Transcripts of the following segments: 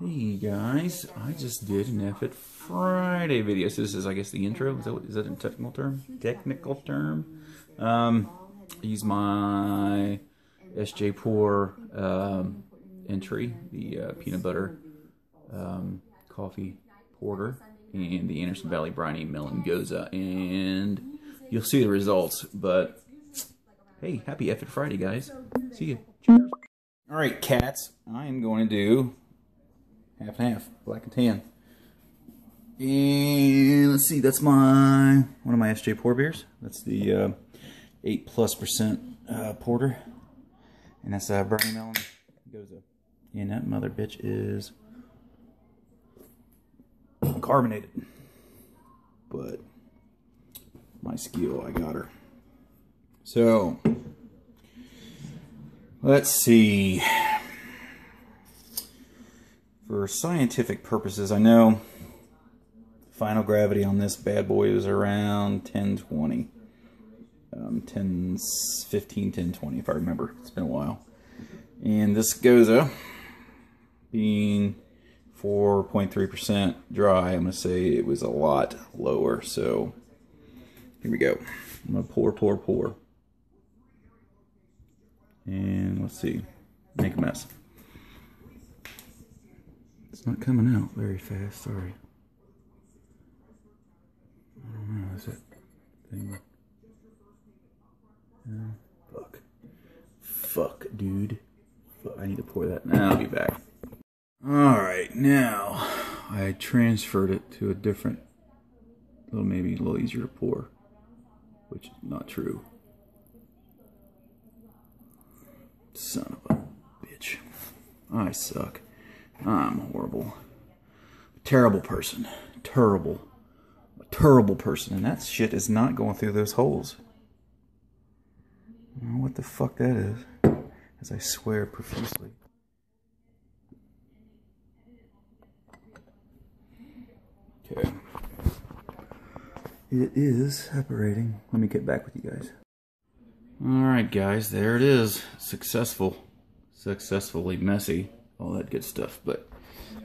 Hey guys, I just did an It Friday video. So this is, I guess, the intro. Is that, is that a technical term? Technical term. Um, I use my SJ Pour um, entry, the uh, peanut butter um, coffee porter, and the Anderson Valley Briny Melon Gose, and you'll see the results. But hey, happy It Friday, guys. See you. All right, cats. I am going to do half and half, black and tan. And let's see, that's my one of my SJ pour beers. That's the uh, eight plus percent uh, porter, and that's uh, Briny Melon Gose. And that mother bitch is carbonated, but my skill, I got her. So let's see for scientific purposes, I know final gravity on this bad boy is around 1020. Um, 10, 15, 10, 20, if I remember. It's been a while. And this Gose, being 4.3% dry, I'm going to say it was a lot lower. So, here we go. I'm going to pour, pour, pour. And let's see. Make a mess. It's not coming out very fast, sorry. I don't know, is that thing? Fuck. Fuck, dude. Fuck, I need to pour that. Now I'll be back. Alright, now I transferred it to a different, little maybe a little easier to pour, which is not true. Son of a bitch. I suck. I'm horrible. Terrible person. Terrible. A terrible person. And that shit is not going through those holes. What the fuck that is. As I swear profusely. Okay. It is separating. Let me get back with you guys. Alright guys, there it is. Successful. Successfully messy all that good stuff. But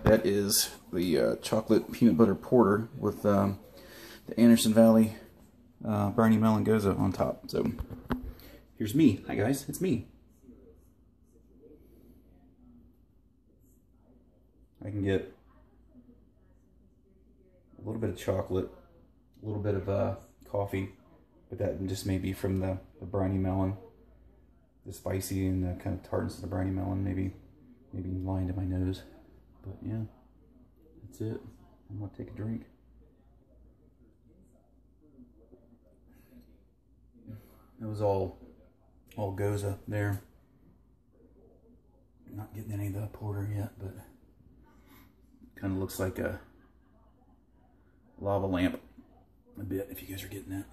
that is the uh, chocolate peanut butter porter with um, the Anderson Valley uh, Melon Gose on top. So here's me. Hi guys, it's me. I can get a little bit of chocolate, a little bit of uh, coffee, but that just may be from the, the briny melon. The spicy and the kind of tartness of the briny melon, maybe maybe lying to my nose. But yeah, that's it. I'm gonna take a drink. It was all all Gose there. Not getting any of the porter yet, but kind of looks like a lava lamp a bit if you guys are getting that.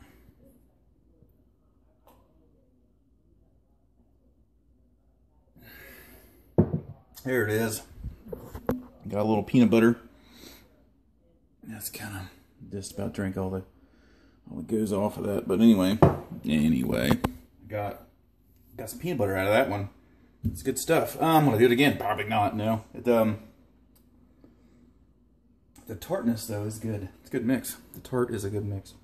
There it is. Got a little peanut butter. That's kind of just about drink all the all that goes off of that. But anyway, anyway, got got some peanut butter out of that one. It's good stuff. Uh, I'm gonna do it again. Probably not. No. It, um, the tartness though is good. It's a good mix. The tart is a good mix.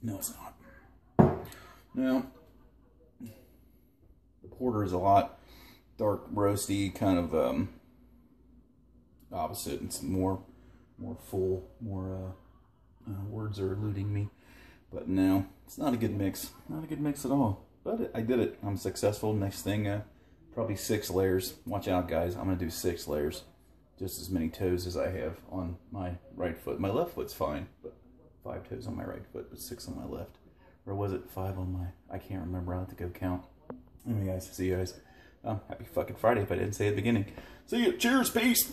No, it's not. No, porter is a lot dark roasty, kind of um, opposite. It's more more full, more uh, uh, words are eluding me. But no, it's not a good mix. Not a good mix at all. But it, I did it. I'm successful. Next thing, uh, probably six layers. Watch out, guys. I'm going to do six layers. Just as many toes as I have on my right foot. My left foot's fine, but five toes on my right foot, but six on my left. Or was it five on my... I can't remember. I'll have to go count. Anyway, guys, see you guys. Um, happy fucking Friday if I didn't say at the beginning. See you. Cheers. Peace.